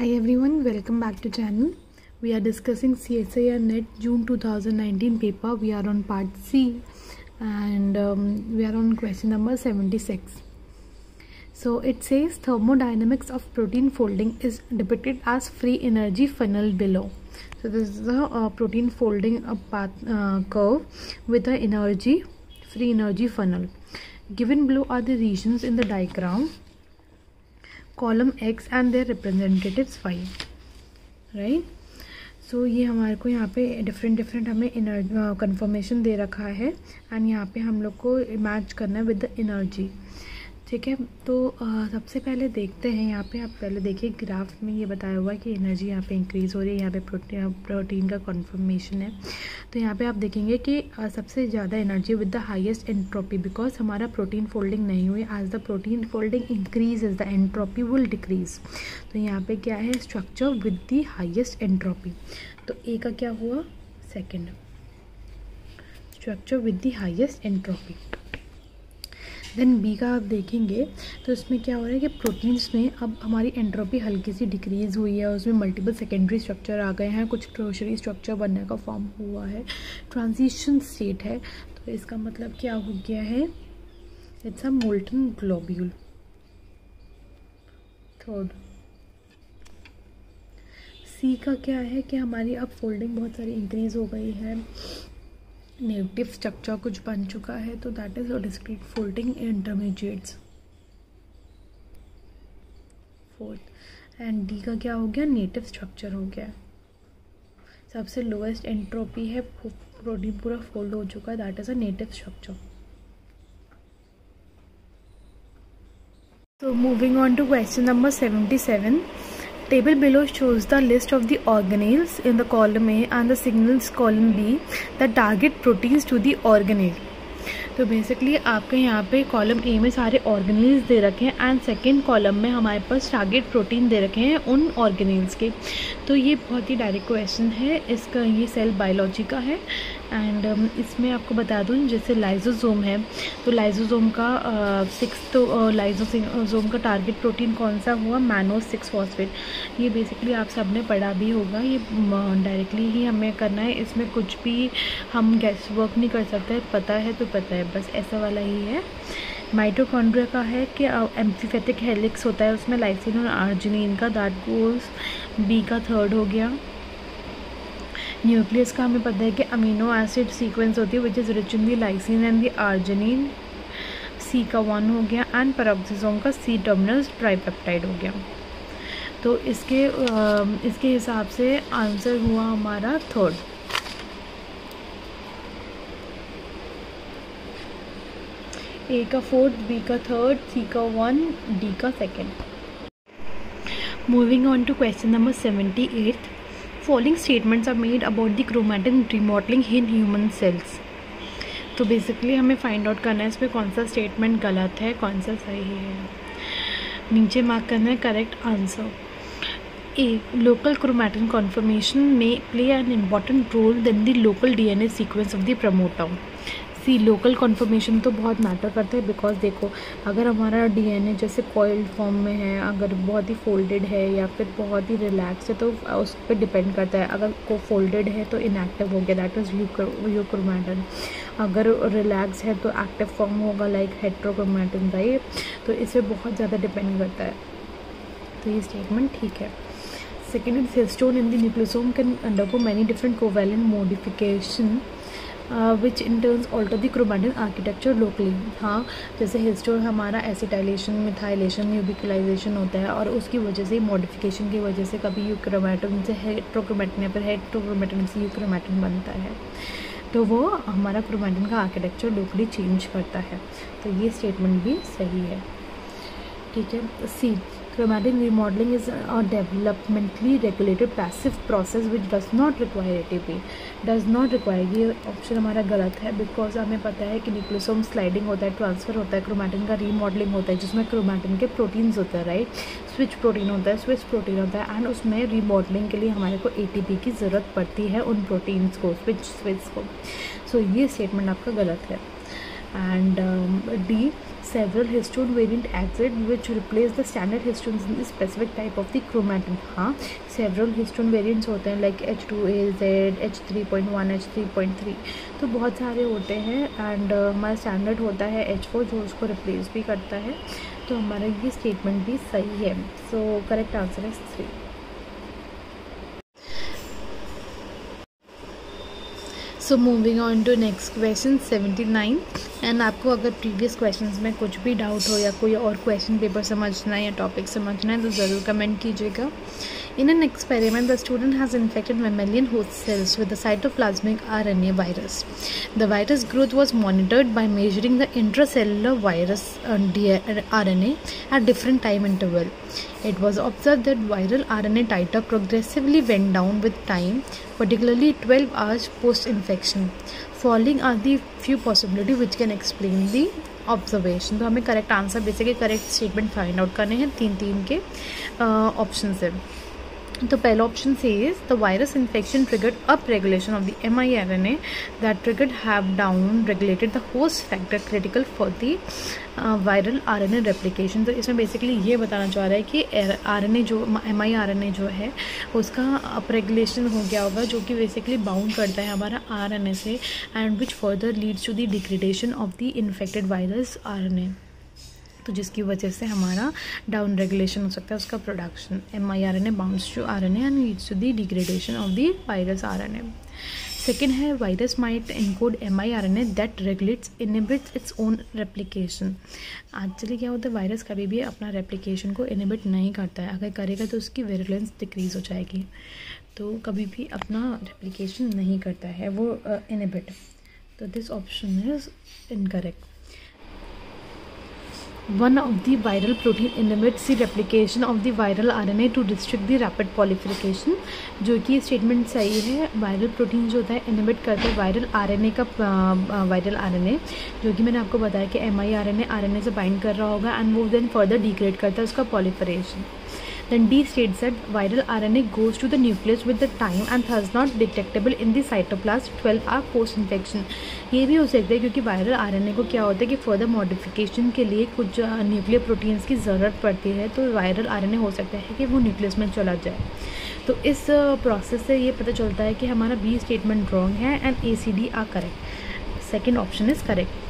Hi everyone, welcome back to channel. We are discussing CSIR NET June 2019 paper. We are on part C and um, we are on question number 76. So it says thermodynamics of protein folding is depicted as free energy funnel below. So this is the protein folding a path uh, curve with the energy free energy funnel. Given below are the regions in the diagram column X and their representatives five right so ये हमारे को यहाँ पे different different हमें energy confirmation दे रखा है। And यहाँ पे हम लोग को मैच करना है विद द एनर्जी ठीक है तो सबसे पहले देखते हैं यहाँ पे आप पहले देखिए ग्राफ में ये बताया हुआ है कि एनर्जी यहाँ पे इंक्रीज़ हो रही है यहाँ पे प्रोटीन प्रोटीन का कॉन्फर्मेशन है। तो यहाँ पे आप देखेंगे कि आ, सबसे ज़्यादा energy with the highest entropy because हमारा प्रोटीन फोल्डिंग नहीं हुई। As the protein folding increase is the entropy will decrease तो यहाँ पे क्या है structure with the highest entropy तो ए का क्या हुआ? Second structure with the highest entropy then B का आप देखेंगे तो इसमें क्या हो रहा है कि प्रोटीन्स में अब हमारी एंट्रोपी हल्की सी डिक्रीज़ हुई है उसमें मल्टीपल सेकेंडरी स्ट्रक्चर आ गए हैं। कुछ ट्रोशरी स्ट्रक्चर बनने का फॉर्म हुआ है। ट्रांजिशन स्टेट है। तो इसका मतलब क्या हो गया है? It's a molten globule third C का क्या है कि हमारी अब फोल्डिंग बहुत सारी इंक्रीज़ हो गई है। नेगेटिव स्ट्रक्चर कुछ बन चुका है तो that is discrete folding intermediates fourth and D का क्या हो गया? नेटिव स्ट्रक्चर हो गया. सबसे लोएस्ट एंट्रोपी है प्रोटीन पूरा फोल्ड हो चुका है that is a native structure So, moving on to question number 77. Table below shows the list of the organelles in the column A and the signals column B that target proteins to the organelle. तो basically आपके यहाँ पे column A में सारे organelles दे रखे हैं and second column में हमारे पास टारगेट प्रोटीन दे रखे हैं उन ऑर्गेनिल्स के। तो ये बहुत ही डायरेक्ट क्वेश्चन है इसका ये सेल बायोलॉजी का है एंड um, इसमें आपको बता दूँ जैसे लाइजोजोम है तो लाइजोजोम का सिक्स तो लाइजोजोम का टारगेट प्रोटीन कौन सा हुआ? मैनो सिक्स फॉस्फेट ये बेसिकली आप सबने पढ़ा भी होगा ये डायरेक्टली ही हमें करना है। इसमें कुछ भी हम गैस वर्क नहीं कर सकते पता है तो पता है, बस ऐसा वाला ही है। माइटोकॉन्ड्रिया का है कि एम्फीफेटिक हेलिक्स होता है, उसमें लाइसिन और आर्जिनिन का, दैट गोल्स बी का थर्ड हो गया। न्यूक्लियस का हमें पता है कि अमीनो एसिड सीक्वेंस होती है which is rich in the lysine and the arginine C का वन हो गया एंड पेरोक्सिसोम का सी टर्मिनल ट्राईपेप्टाइड हो गया। तो इसके इसके हिसाब से आंसर हुआ हमारा थर्ड ए का फोर्थ बी का थर्ड सी का वन डी का second moving on to question number seventy eight following statements are made about the chromatin remodeling in human cells तो बेसिकली हमें फाइंड आउट करना है इसमें कौन सा स्टेटमेंट गलत है, कौन सा सही है। नीचे मार्क करना है correct answer A local chromatin conformation में play an important role then the local DNA sequence of the promoter C local conformation तो बहुत मैटर करता है बिकॉज़ देखो, अगर हमारा डीएनए जैसे कोइल्ड फॉर्म में है, अगर बहुत ही फोल्डेड है या फिर बहुत ही रिलैक्स है तो उस पर डिपेंड करता है। अगर को फोल्डेड है तो इनएक्टिव हो गया दैट इज़ यूक्रोमैटन अगर रिलैक्स है तो एक्टिव फॉर्म होगा लाइक हेट्रोक्रोमैटन राइट तो इसे बहुत ज़्यादा डिपेंड करता है। तो ये स्टेटमेंट ठीक है। Second is histone in the nucleosome can undergo many different covalent modification which in turns alter the chromatin architecture locally हाँ जैसे हिस्टोर हमारा एसिटाइलेशन मिथाइलेशन यूबिकलाइजेशन होता है और उसकी वजह से मॉडिफिकेशन की वजह से कभी यूक्रोमैटिन से हेट्रोक्रोमैटिन या फिर हेट्रोक्रोमैटिन से यूक्रोमैटिन बनता है। तो वो हमारा क्रोमैटिन का आर्किटेक्चर लोकली चेंज करता है। तो ये स्टेटमेंट भी सही है। ठीक है C chromatin remodeling is a developmentally regulated passive process which does not require ATP does not require ये ऑप्शन हमारा गलत है बिकॉज़ हमें पता है कि न्यूक्लियोसोम स्लाइडिंग होता है ट्रांसफ़र होता है क्रोमैटिन का रीमॉडलिंग होता है जिसमें क्रोमैटिन के प्रोटीन्स होते हैं राइट स्विच प्रोटीन होता है स्विच प्रोटीन होता है एंड उसमें रीमॉडलिंग के लिए हमारे को ए की ज़रूरत पड़ती है उन प्रोटीन्स को स्विच स्विच को। सो so, ये स्टेटमेंट आपका गलत है। And D several histone variant exit which replace the standard histones in the specific type of the chromatin हाँ several histone variants होते हैं like H2AZ, H3.1, H3.3 तो बहुत सारे होते हैं एंड uh, हमारा स्टैंडर्ड होता है H4 जो उसको रिप्लेस भी करता है तो हमारा ये स्टेटमेंट भी सही है सो करेक्ट आंसर है three so moving on to next question seventy nine and आपको अगर प्रीवियस क्वेश्चंस में कुछ भी डाउट हो या कोई और क्वेश्चन पेपर समझना है या टॉपिक समझना है तो ज़रूर कमेंट कीजिएगा। In an experiment the student has infected mammalian host cells with the cytoplasmic R N A virus the virus growth was monitored by measuring the intracellular virus D R N A at different time interval it was observe that viral R N A titer progressively went down with time particularly twelve hours post infection Following are the few possibility which can explain the observation तो हमें correct answer basically correct statement find out करने हैं तीन तीन के option से the pale option says the virus infection triggered up regulation of the miRNA that triggered have down regulated the host factor critical for the uh, viral RNA replication तो इसमें basically ये बताना चाह रहा है कि RNA जो M I R N A जो है उसका अप रेगुलेशन हो गया होगा जो कि बेसिकली बाउंड करता है हमारा आर एन ए से and which further leads to the degradation of the infected virus R N A तो जिसकी वजह से हमारा डाउन रेगुलेशन हो सकता है, उसका production M I R N A bounce to R N and leads to the degradation of the virus R N A second है virus might encode M I R N A that regulates inhibits its own replication actually क्या होता है virus कभी भी अपना replication को inhibit नहीं करता है। अगर करेगा तो उसकी वेरुलेंस डिक्रीज हो जाएगी। तो कभी भी अपना रेप्लीकेशन नहीं करता है, वो इनिबिट तो this option is incorrect one of the viral protein inhibits the replication of the viral RNA to restrict the rapid proliferation, जो कि स्टेटमेंट सही है वायरल प्रोटीन जो होता है इनिबिट करता है वायरल आरएनए का वायरल आरएनए जो कि मैंने आपको बताया कि M I R N A R N A से बाइंड कर रहा होगा एंड वो देन फर्दर डिग्रेड करता है उसका proliferation D states that viral RNA goes to the nucleus with the time and thus not detectable in the cytoplasm 12 hour post infection. ये भी हो सकता है क्योंकि वायरल आरएनए को क्या होता है कि फर्दर मॉडिफिकेशन के लिए कुछ न्यूक्लियर प्रोटीन्स की ज़रूरत पड़ती है तो वायरल आरएनए हो सकता है कि वो न्यूक्लियस में चला जाए। तो इस प्रोसेस से ये पता चलता है कि हमारा बी स्टेटमेंट रॉन्ग है and A C D are correct second option is correct